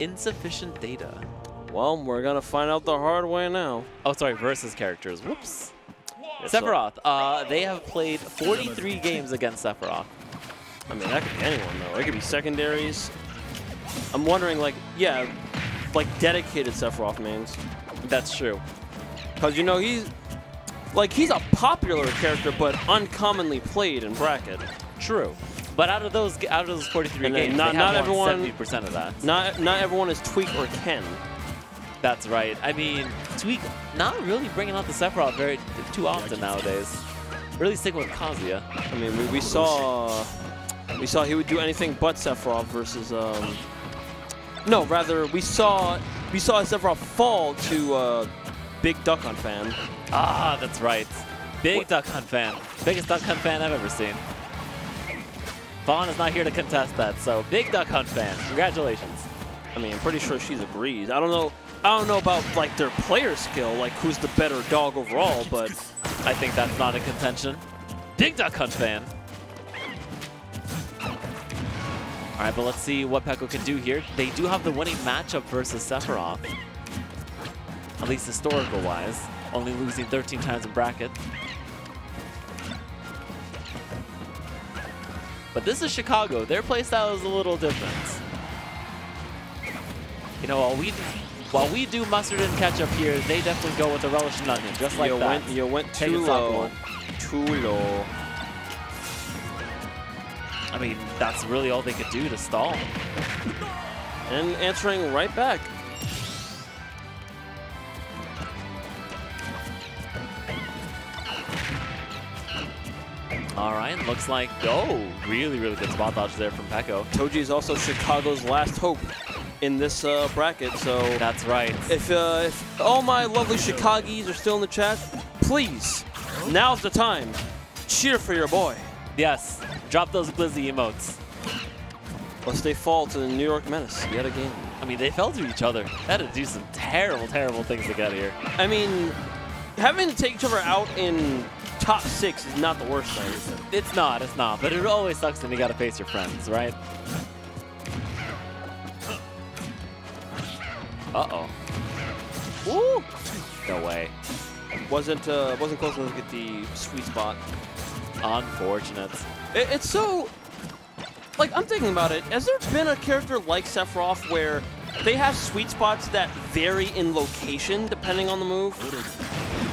insufficient data. Well, we're gonna find out the hard way now. Oh, sorry, versus characters. Whoops. Sephiroth, uh, they have played 43 games against Sephiroth. I mean, that could be anyone though. It could be secondaries. I'm wondering, like, yeah, like dedicated Sephiroth mains, That's true. because you know he's like he's a popular character, but uncommonly played in bracket. True. But out of those, out of those 43 And games, not- not everyone- 70% of that. Not not everyone is Tweak or Ken. That's right. I mean, Tweak not really bringing out the Sephiroth very too often nowadays. Really sticking with Kazuya. I mean, we, we saw we saw he would do anything but Sephiroth versus um. No, rather we saw we saw Sephiroth fall to uh, Big Duck Hunt fan. Ah, that's right. Big What- Duck Hunt fan. Biggest Duck Hunt fan I've ever seen. Vaughn is not here to contest that, so Big Duck Hunt fan. Congratulations. I mean, I'm pretty sure she's agrees. I don't know. I don't know about like their player skill, like who's the better dog overall, but I think that's not in contention. Big Duck Hunt fan. All right, but let's see what Peco can do here. They do have the winning matchup versus Sephiroth. At least historical-wise. Only losing 13 times in bracket. But this is Chicago. Their playstyle is a little different. You know, while we, while we do mustard and ketchup here, they definitely go with the relish and onion, just like you that. went you went Take too low, too low. I mean, that's really all they could do to stall. And answering right back. All right, looks like, oh, really, really good spot dodge there from Peco. Toji is also Chicago's last hope in this uh, bracket, so That's right. if, uh, if all my lovely Chicagis are still in the chat, please, now's the time. Cheer for your boy. Yes, drop those glizzy emotes. Lest they fall to the New York Menace yet again. I mean, they fell to each other. They had to do some terrible, terrible things to get here. I mean, having to take each other out in top six is not the worst thing. It's not, it's not, but it always sucks when you gotta face your friends, right? Uh-oh. Woo! No way. Wasn't uh, wasn't close enough to get the sweet spot. Unfortunate. It, it's so like I'm thinking about it. Has there been a character like Sephiroth where they have sweet spots that vary in location depending on the move?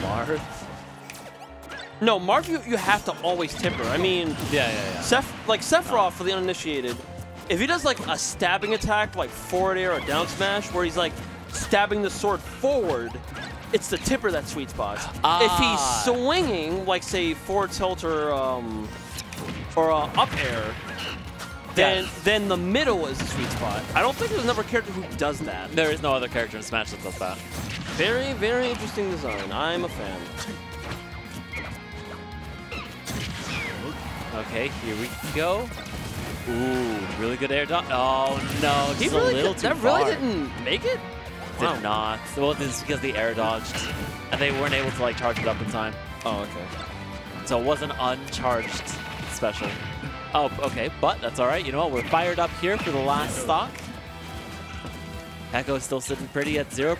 Marth? No, Marth, you, you have to always tip her. I mean, Yeah, yeah, yeah. Seph, like Sephiroth for the uninitiated, if he does like a stabbing attack, like forward air or down smash, where he's like stabbing the sword forward, it's the tipper that sweet spot. Ah. If Ah. he's swinging, like say forward tilt or um, or uh, up air, then Yes. then the middle is the sweet spot. I don't think there's another character who does that. There is no other character in Smash that does that. Very very interesting design. I'm a fan. Okay, here we go. Ooh, really good air dodge. Oh no, He really a little too that far. really didn't make it. Did Wow. not. Well, this is because the air dodged, and they weren't able to like charge it up in time. Oh okay. So it was an uncharged special. Oh, okay, but that's all right. You know what? We're fired up here for the last stock. Is still sitting pretty at 0%.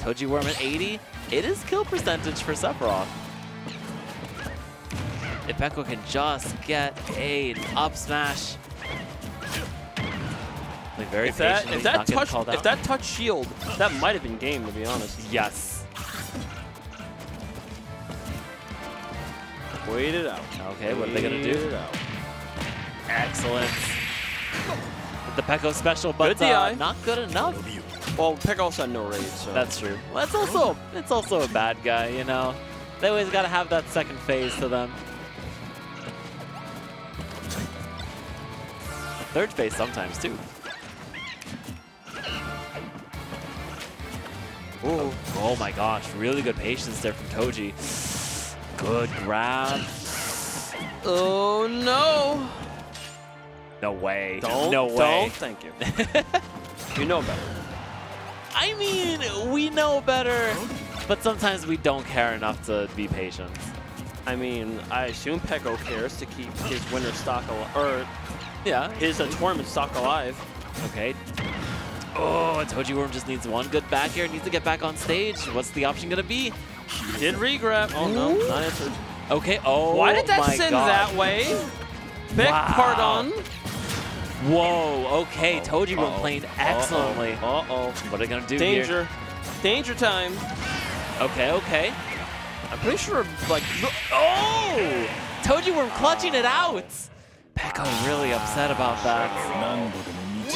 Toji Worm at 80. It is kill percentage for Sephiroth. If Peco can just get a up smash. Like very If that if that touch if that touch shield, that might have been game to be honest. Yes. Wait it out. Okay, what are they gonna do? Excellent. The Peco special, but Good uh, not good enough. Well, Peck also had no raid, so That's true. Well, it's also it's also a bad guy, you know. They always got to have that second phase to them. Third phase sometimes too. Ooh. Oh, oh my gosh, really good patience there from Toji. Good grab. Oh no! No way. Don't. no way. Don't. Thank you. you know better. I mean, we know better, but sometimes we don't care enough to be patient. I mean, I assume Peco cares to keep his winter stock alive, or Yeah. his uh, tournament stock alive. Okay. Oh, Toji Worm just needs one good back air. Needs to get back on stage. What's the option going to be? Did regrab. Oh, no. Not answered. Okay. Oh, Why did that send God. that way? Big Wow. pardon. Whoa. Okay. Toji Worm Uh-oh. playing excellently. Uh-oh. What are they going to do here? Danger. Danger time. Okay. Okay. I'm pretty sure, like, Oh! Toji Worm clutching it out. I'm really upset about that.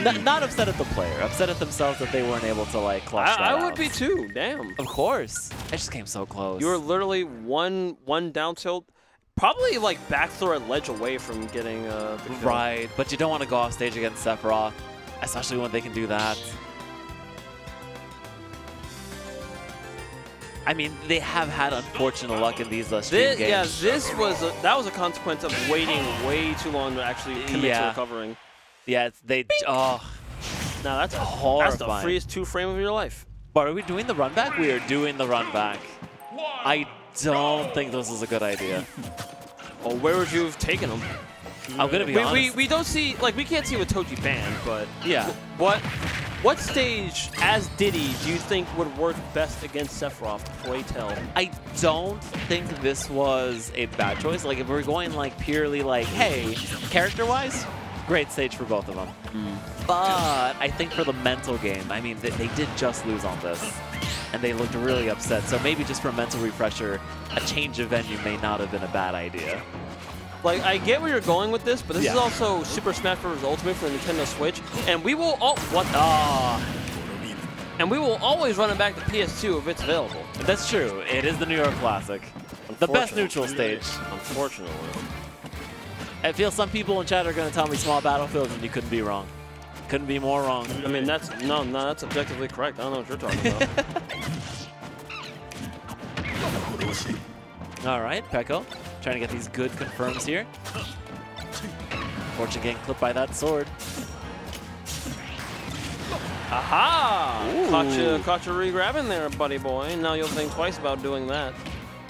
Not, not upset at the player, upset at themselves that they weren't able to like clutch I, that I would be too, damn. Of course. I just came so close. You were literally one one down tilt, probably like back throw a ledge away from getting uh, Right, but you don't want to go off stage against Sephiroth, especially when they can do that. I mean, they have had unfortunate luck in these last stream This, games. yeah, this was a, that was a consequence of waiting way too long to actually commit Yeah. to recovering. Yeah, it's, they. Oh, Now that's a, that's the freest two frame of your life. but are we doing the run back? We are doing the run back. I don't think this is a good idea. Oh, where would you have taken him? I'm gonna be We, honest. we, we don't see like we can't see with Toji banned, but Yeah. what what stage as Diddy do you think would work best against Sephiroth? Pray tell. I don't think this was a bad choice. Like, if we're going like purely like, hey, character-wise, great stage for both of them. Hmm. But I think for the mental game, I mean, they, they did just lose on this, and they looked really upset. So maybe just for a mental refresher, a change of venue may not have been a bad idea. Like I get where you're going with this, but this is also Super Smash Bros. Ultimate for the Nintendo Switch, and we will all what Ah, and we will always run it back to PS2 if it's available. that's true. It is the New York Classic, the best neutral stage. Unfortunately. I feel some people in chat are going to tell me small battlefields, and you couldn't be wrong. Couldn't be more wrong. I mean that's no, no, that's objectively correct. I don't know what you're talking about. All right, Peco trying to get these good confirms here. Fortune getting clipped by that sword. Aha! Ooh. Caught you, caught you re-grabbing there, buddy boy. Now you'll think twice about doing that.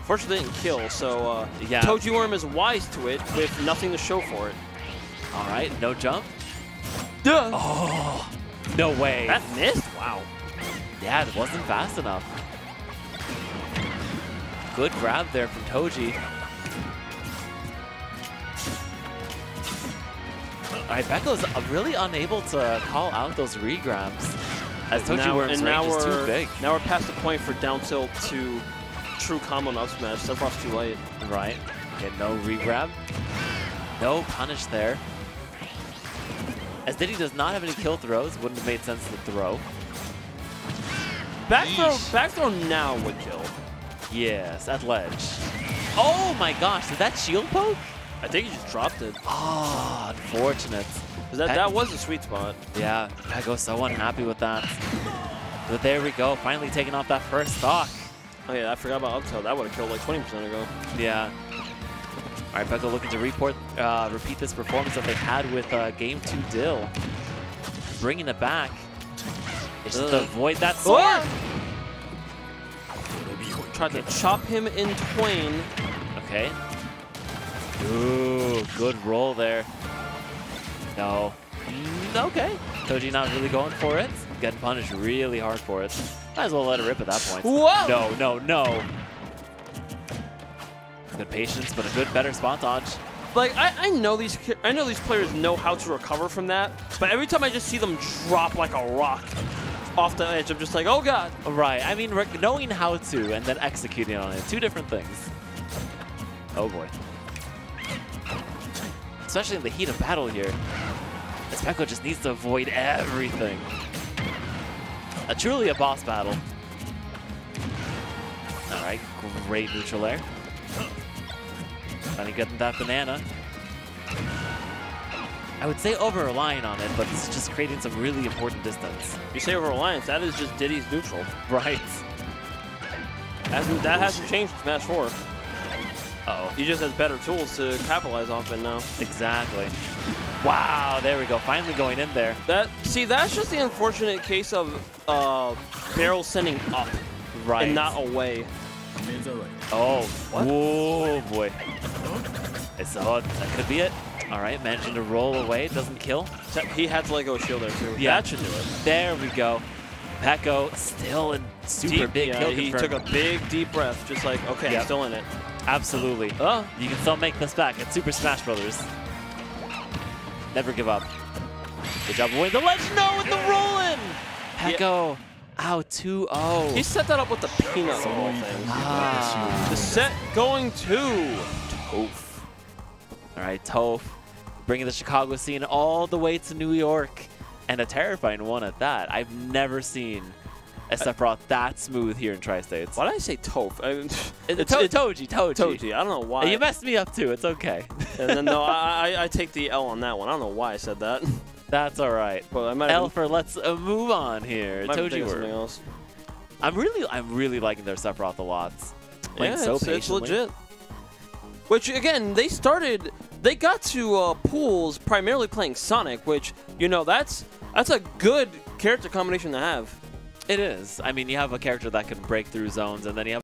Fortunately, it didn't kill, so uh, Yeah. Toji Worm is wise to it with nothing to show for it. All right, no jump. Duh! Oh, no way. That missed? Wow. yeah, it wasn't fast enough. Good grab there from Toji. Right, uh, really unable to call out those regrabs as Toji now, Worm's and now range is we're, too big. Now we're past the point for down tilt to true combo and up smash. Sephiroth's too late. Right. Okay, no regrab. No punish there. As Diddy does not have any kill throws, wouldn't have made sense to throw. Back throw, back throw now would kill. Yes, at ledge. Oh my gosh, did that shield poke? I think he just dropped it. Oh, unfortunate. that, that was a sweet spot. Yeah, Peco's so unhappy with that. But there we go, finally taking off that first stock. Oh yeah, I forgot about up tilt. That would have killed like 20% ago. Yeah. All right, Peco looking to report, uh, repeat this performance that they had with uh, Game 2 Dill. Bringing it back. It's just Ugh. avoid that sword. Sword! Tried to chop him in twain. Okay. Ooh, good roll there. No. Mm, okay. Toji not really going for it. Getting punished really hard for it. Might as well let it rip at that point. Whoa! No, no, no. Good patience, but a good, better spot dodge. Like I, I know these I know these players know how to recover from that, but every time I just see them drop like a rock off the edge, I'm just like, oh god. Right. I mean, knowing how to and then executing on it, two different things. Oh boy. Especially in the heat of battle here. Peco just needs to avoid everything. A truly a boss battle. All right, great neutral air. Finally getting that banana. I would say over relying on it, but it's just creating some really important distance. You say over Alliance, that is just Diddy's neutral. Right. That hasn't changed in Smash 4. Uh oh. He just has better tools to capitalize off it now. Exactly. Wow, there we go. Finally going in there. That See, that's just the unfortunate case of uh, barrel sending up. Right. And not away. Oh, what? Whoa, boy. It's oh, that could be it. All right, managing to roll away, doesn't kill. He had to let go of shield there too. Yeah, that should do it. There we go. Peco still in super deep, big yeah, He confirmed. took a big deep breath, just like okay, yep. still in it. Absolutely. Oh, you can still make this back. It's Super Smash Brothers. Never give up. Good job of winning the ledge. No, with the roll-in. Peco. Ow, 2-0. he set that up with the peanut of all things. Ah. The set going to Toph. All right, Toph bringing the Chicago scene all the way to New York, and a terrifying one at that. I've never seen Sephiroth that smooth here in Tri-States. Why did I say Toph? I, It's, it's to- it- Toji, Toji. Toji. I don't know why. You messed me up too. It's okay. and then no, I, I I take the L on that one. I don't know why I said that. That's all right. Well, I might have Elfer, let's uh, move on here. might Toji Worm. else. I'm really, I'm really liking their Sephiroth a lot. Playing yeah, so it's, it's legit. Which again, they started. They got to uh, pools primarily playing Sonic, which you know that's that's a good character combination to have. It is. I mean, you have a character that can break through zones, and then you have